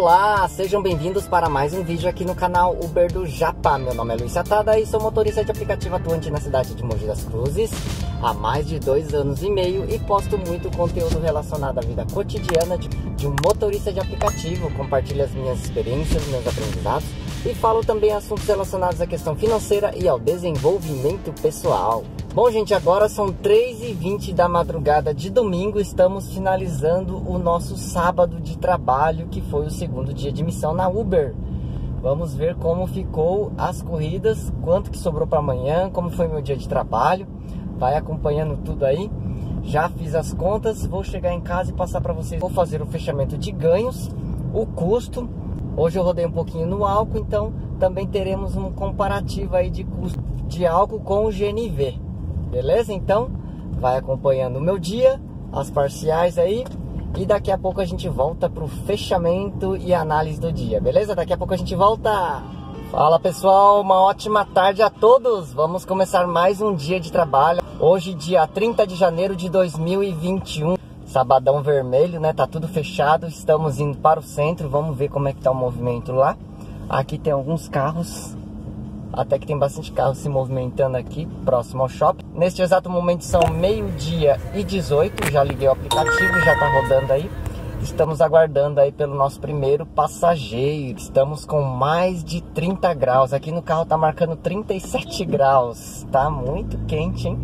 Olá, sejam bem-vindos para mais um vídeo aqui no canal Uber do Japa. Meu nome é Luiz Satada e sou motorista de aplicativo atuante na cidade de Mogi das Cruzes há mais de dois anos e meio e posto muito conteúdo relacionado à vida cotidiana de, de um motorista de aplicativo. Compartilho as minhas experiências, meus aprendizados e falo também assuntos relacionados à questão financeira e ao desenvolvimento pessoal. Bom, gente, agora são 3h20 da madrugada de domingo. Estamos finalizando o nosso sábado de trabalho, que foi o segundo dia de missão na Uber. Vamos ver como ficou as corridas, quanto que sobrou para amanhã, como foi meu dia de trabalho. Vai acompanhando tudo aí. Já fiz as contas, vou chegar em casa e passar para vocês. Vou fazer o fechamento de ganhos, o custo. Hoje eu rodei um pouquinho no álcool, então também teremos um comparativo aí de custo de álcool com o GNV. Beleza? Então, vai acompanhando o meu dia, as parciais aí. E daqui a pouco a gente volta pro fechamento e análise do dia, beleza? Daqui a pouco a gente volta. Fala pessoal, uma ótima tarde a todos. Vamos começar mais um dia de trabalho. Hoje, dia 30 de janeiro de 2021. Sabadão vermelho, né? Tá tudo fechado. Estamos indo para o centro. Vamos ver como é que tá o movimento lá. Aqui tem alguns carros até que tem bastante carro se movimentando aqui próximo ao shopping. Neste exato momento são meio-dia e 18, já liguei o aplicativo, já tá rodando aí. Estamos aguardando aí pelo nosso primeiro passageiro. Estamos com mais de 30 graus. Aqui no carro tá marcando 37 graus. Tá muito quente, hein?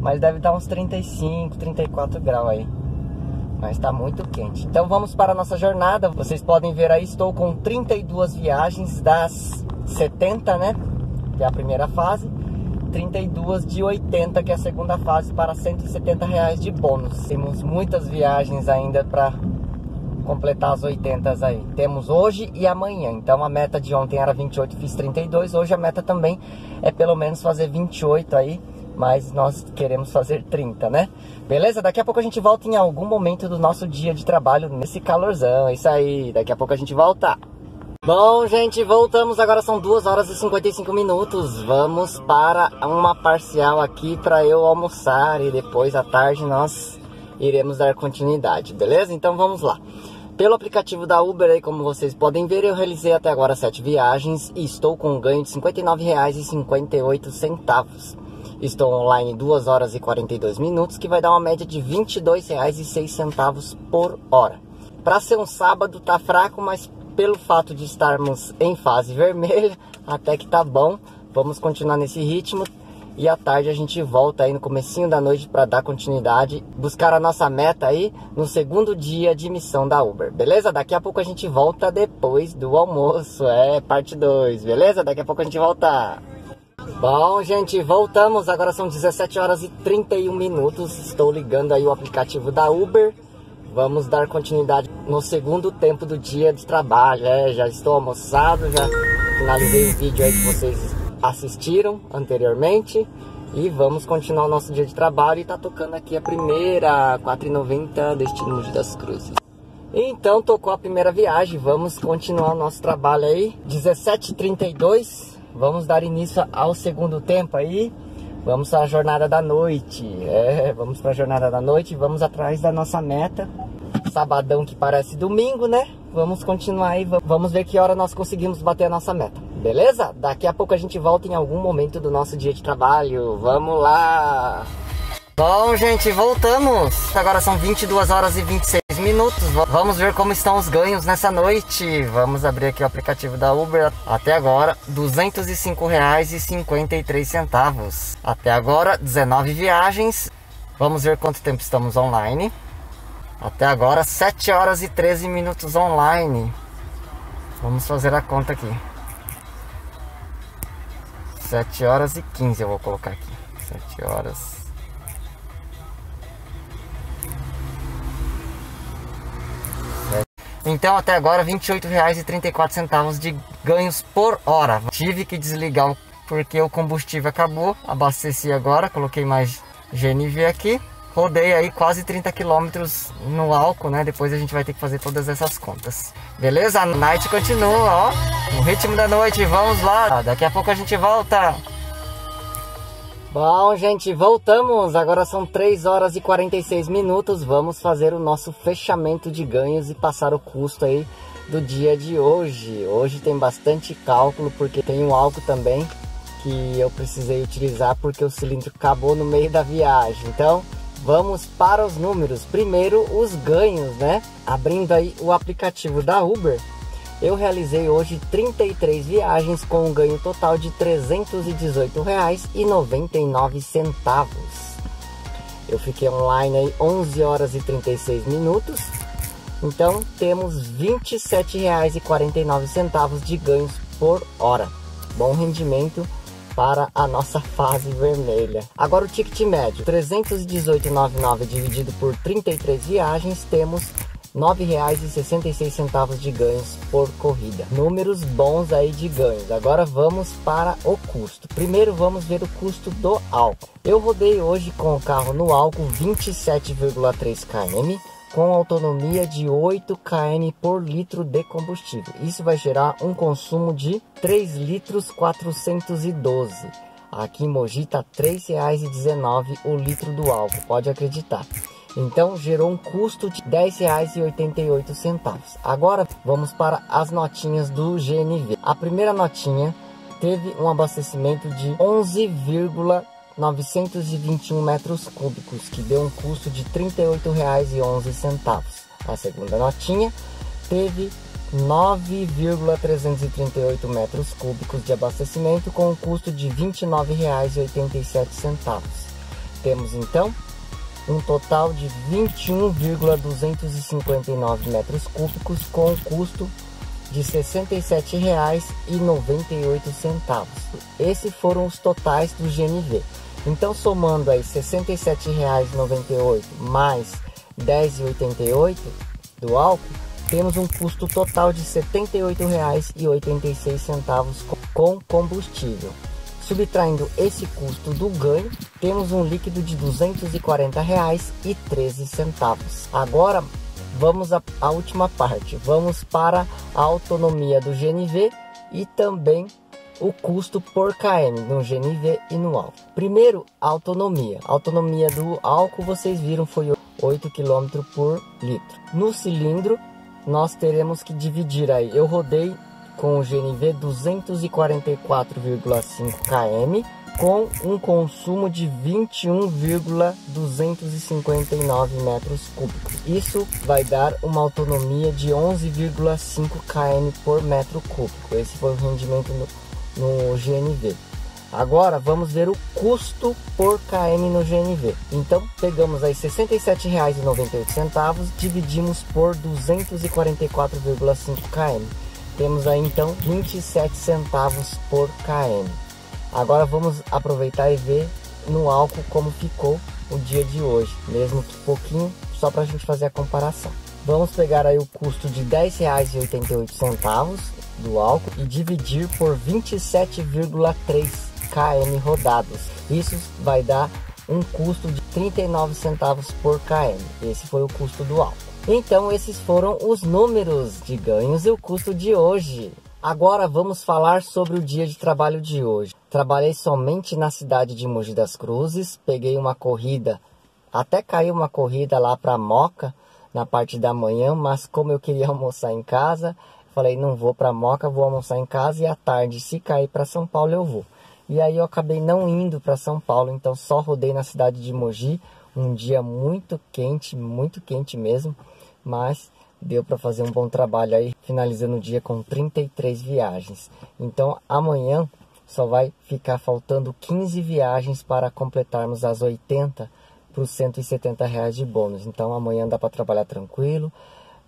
Mas deve dar uns 35, 34 graus aí. Mas tá muito quente. Então vamos para a nossa jornada. Vocês podem ver aí, estou com 32 viagens das 70, né? Que é a primeira fase. 32 de 80, que é a segunda fase, para 170 reais de bônus. Temos muitas viagens ainda para completar as 80 aí. Temos hoje e amanhã. Então a meta de ontem era 28, fiz 32. Hoje a meta também é pelo menos fazer 28 aí. Mas nós queremos fazer 30, né? Beleza? Daqui a pouco a gente volta em algum momento do nosso dia de trabalho nesse calorzão. É isso aí. Daqui a pouco a gente volta. Bom, gente, voltamos. Agora são 2 horas e 55 minutos. Vamos para uma parcial aqui para eu almoçar e depois à tarde nós iremos dar continuidade, beleza? Então vamos lá. Pelo aplicativo da Uber aí, como vocês podem ver, eu realizei até agora 7 viagens e estou com um ganho de R$ 59,58. Estou online 2 horas e 42 minutos, que vai dar uma média de R$ 22,06 por hora. Para ser um sábado tá fraco, mas pelo fato de estarmos em fase vermelha, até que tá bom. Vamos continuar nesse ritmo e à tarde a gente volta aí no comecinho da noite para dar continuidade, buscar a nossa meta aí no segundo dia de missão da Uber, beleza? Daqui a pouco a gente volta depois do almoço, é parte 2, beleza? Daqui a pouco a gente volta. Bom, gente, voltamos. Agora são 17 horas e 31 minutos. Estou ligando aí o aplicativo da Uber Vamos dar continuidade no segundo tempo do dia de trabalho. É, já estou almoçado, já finalizei o vídeo aí que vocês assistiram anteriormente. E vamos continuar o nosso dia de trabalho. E tá tocando aqui a primeira 4,90 Destino de das Cruzes. Então tocou a primeira viagem. Vamos continuar o nosso trabalho aí. 17h32. Vamos dar início ao segundo tempo aí. Vamos a jornada da noite. É, vamos para a jornada da noite. Vamos atrás da nossa meta. Sabadão que parece domingo, né? Vamos continuar aí. Vamos ver que hora nós conseguimos bater a nossa meta. Beleza? Daqui a pouco a gente volta em algum momento do nosso dia de trabalho. Vamos lá! Bom, gente, voltamos. Agora são 22 horas e 26 minutos. Vamos ver como estão os ganhos nessa noite. Vamos abrir aqui o aplicativo da Uber. Até agora, R$ 205,53. Até agora, 19 viagens. Vamos ver quanto tempo estamos online. Até agora, 7 horas e 13 minutos online. Vamos fazer a conta aqui. 7 horas e 15 eu vou colocar aqui. 7 horas Então até agora R$ 28,34 de ganhos por hora. Tive que desligar porque o combustível acabou. Abasteci agora, coloquei mais GNV aqui. Rodei aí quase 30 quilômetros no álcool, né? Depois a gente vai ter que fazer todas essas contas. Beleza? A night continua, ó. No ritmo da noite, vamos lá. Daqui a pouco a gente volta. Bom, gente, voltamos. Agora são 3 horas e 46 minutos. Vamos fazer o nosso fechamento de ganhos e passar o custo aí do dia de hoje. Hoje tem bastante cálculo porque tem um álcool também que eu precisei utilizar porque o cilindro acabou no meio da viagem. Então, vamos para os números. Primeiro, os ganhos, né? Abrindo aí o aplicativo da Uber, eu realizei hoje 33 viagens com um ganho total de R$ 318,99. Eu fiquei online aí 11 horas e 36 minutos. Então temos R$ 27,49 de ganhos por hora. Bom rendimento para a nossa fase vermelha. Agora o ticket médio, 318,99 dividido por 33 viagens, temos R$ 9,66 de ganhos por corrida. Números bons aí de ganhos. Agora vamos para o custo. Primeiro vamos ver o custo do álcool. Eu rodei hoje com o carro no álcool 27,3 km com autonomia de 8 km por litro de combustível. Isso vai gerar um consumo de 3 litros 412. Aqui em Mogi está R$ 3,19 o litro do álcool, pode acreditar. Então gerou um custo de R$ 10,88. Agora vamos para as notinhas do GNV. A primeira notinha teve um abastecimento de 11,9 921 metros cúbicos, que deu um custo de R$ 38,11. A segunda notinha teve 9,338 metros cúbicos de abastecimento com um custo de R$ 29,87. Temos então um total de 21,259 metros cúbicos com um custo de R$ 67,98. Esses foram os totais do GNV. Então, somando aí R$ 67,98 mais R$ 10,88 do álcool, temos um custo total de R$ 78,86 com combustível. Subtraindo esse custo do ganho, temos um líquido de R$ 240,13. Agora, vamos à, última parte. Vamos para a autonomia do GNV e também o custo por km no GNV e no álcool. Primeiro, a autonomia. A autonomia do álcool, vocês viram, foi 8 km por litro. No cilindro, nós teremos que dividir aí. Eu rodei com o GNV 244,5 km com um consumo de 21,259 metros cúbicos. Isso vai dar uma autonomia de 11,5 km por metro cúbico. Esse foi o rendimento no no GNV. Agora vamos ver o custo por km no GNV. Então pegamos aí R$ 67,98, dividimos por 244,5 km. Temos aí então 27 centavos por km. Agora vamos aproveitar e ver no álcool como ficou o dia de hoje, mesmo que pouquinho, só para a gente fazer a comparação. Vamos pegar aí o custo de R$ 10,88 do álcool e dividir por 27,3 km rodados. Isso vai dar um custo de 39 centavos por km. Esse foi o custo do álcool. Então esses foram os números de ganhos e o custo de hoje. Agora vamos falar sobre o dia de trabalho de hoje. Trabalhei somente na cidade de Mogi das Cruzes, peguei uma corrida, até caiu uma corrida lá para Moca na parte da manhã, mas como eu queria almoçar em casa, Falei, não vou para Moca, vou almoçar em casa e à tarde, se cair para São Paulo, eu vou. E aí eu acabei não indo para São Paulo, então só rodei na cidade de Mogi, um dia muito quente, muito quente mesmo, mas deu para fazer um bom trabalho aí, finalizando o dia com 33 viagens. Então amanhã só vai ficar faltando 15 viagens para completarmos as 80 para os 170 reais de bônus. Então amanhã dá para trabalhar tranquilo,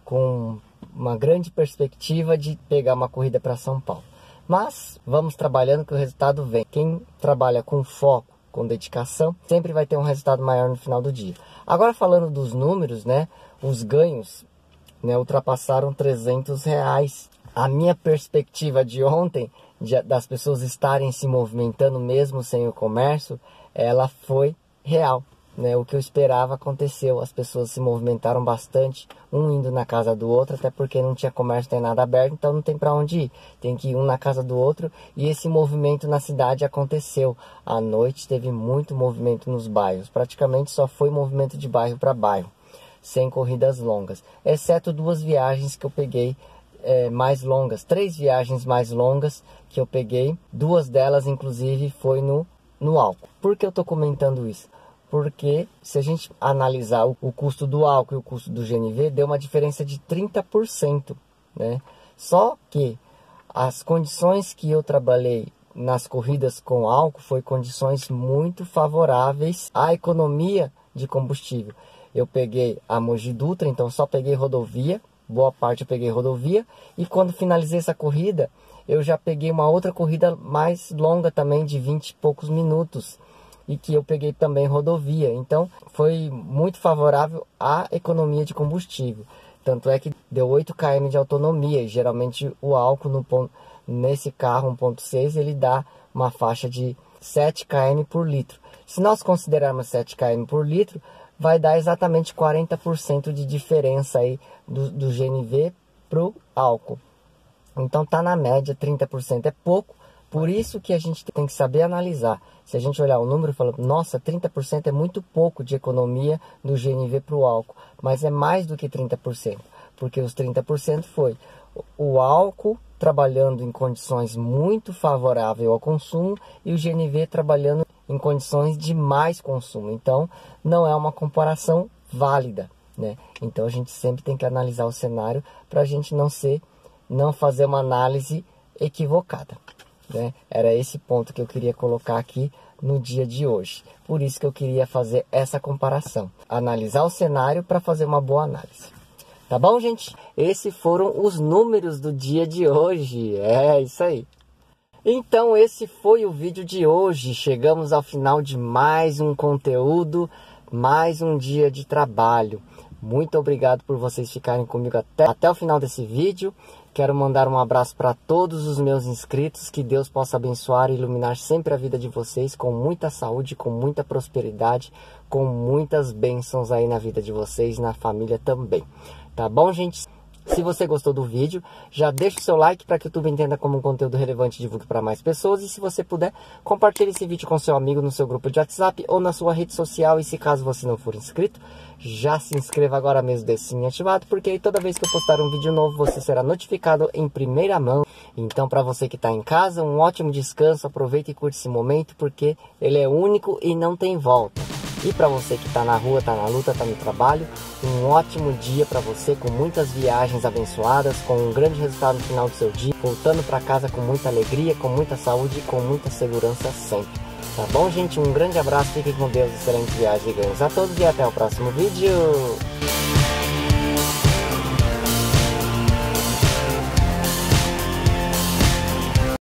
com uma grande perspectiva de pegar uma corrida para São Paulo. Mas vamos trabalhando que o resultado vem. Quem trabalha com foco, com dedicação, sempre vai ter um resultado maior no final do dia. Agora falando dos números, né? Os ganhos né, ultrapassaram 300 reais. A minha perspectiva de ontem, de, das pessoas estarem se movimentando mesmo sem o comércio, ela foi real. Né, o que eu esperava aconteceu. As pessoas se movimentaram bastante, um indo na casa do outro, até porque não tinha comércio nem nada aberto, então não tem para onde ir. Tem que ir um na casa do outro e esse movimento na cidade aconteceu. À noite teve muito movimento nos bairros, praticamente só foi movimento de bairro para bairro, sem corridas longas, exceto duas viagens que eu peguei é, mais longas, três viagens mais longas que eu peguei. Duas delas, inclusive, foi no, no álcool. Por que eu estou comentando isso? Porque se a gente analisar o, o custo do álcool e o custo do GNV, deu uma diferença de 30%. Né? Só que as condições que eu trabalhei nas corridas com álcool foi condições muito favoráveis à economia de combustível. Eu peguei a Mogi Dutra, então só peguei rodovia, boa parte eu peguei rodovia, e quando finalizei essa corrida, eu já peguei uma outra corrida mais longa também, de 20 e poucos minutos, e que eu peguei também rodovia. Então foi muito favorável à economia de combustível. Tanto é que deu 8 km de autonomia, e geralmente o álcool no ponto, nesse carro 1.6 ele dá uma faixa de 7 km por litro. Se nós considerarmos 7 km por litro, vai dar exatamente 40% de diferença aí do, do GNV para o álcool. Então tá na média, 30% é pouco, por isso que a gente tem que saber analisar. Se a gente olhar o número e falar, nossa, 30% é muito pouco de economia do GNV para o álcool, mas é mais do que 30%, porque os 30% foi o álcool trabalhando em condições muito favoráveis ao consumo e o GNV trabalhando em condições de mais consumo. Então, não é uma comparação válida, né? Então, a gente sempre tem que analisar o cenário para a gente não ser, não fazer uma análise equivocada, né? Era esse ponto que eu queria colocar aqui no dia de hoje. Por isso que eu queria fazer essa comparação, analisar o cenário para fazer uma boa análise. Tá bom, gente? Esses foram os números do dia de hoje. É isso aí. Então esse foi o vídeo de hoje. Chegamos ao final de mais um conteúdo, mais um dia de trabalho. Muito obrigado por vocês ficarem comigo até, até o final desse vídeo. Quero mandar um abraço para todos os meus inscritos. Que Deus possa abençoar e iluminar sempre a vida de vocês com muita saúde, com muita prosperidade, com muitas bênçãos aí na vida de vocês, na família também. Tá bom, gente? Se você gostou do vídeo, já deixa o seu like para que o YouTube entenda como um conteúdo relevante e divulgue para mais pessoas. E se você puder, compartilhe esse vídeo com seu amigo no seu grupo de WhatsApp ou na sua rede social. E se caso você não for inscrito, já se inscreva agora mesmo desse sininho ativado, porque aí toda vez que eu postar um vídeo novo, você será notificado em primeira mão. Então, para você que está em casa, um ótimo descanso, aproveite e curte esse momento, porque ele é único e não tem volta. E para você que está na rua, está na luta, está no trabalho, um ótimo dia para você com muitas viagens abençoadas, com um grande resultado no final do seu dia, voltando para casa com muita alegria, com muita saúde e com muita segurança sempre. Tá bom, gente? Um grande abraço, fiquem com Deus, excelente viagem e ganhos a todos e até o próximo vídeo.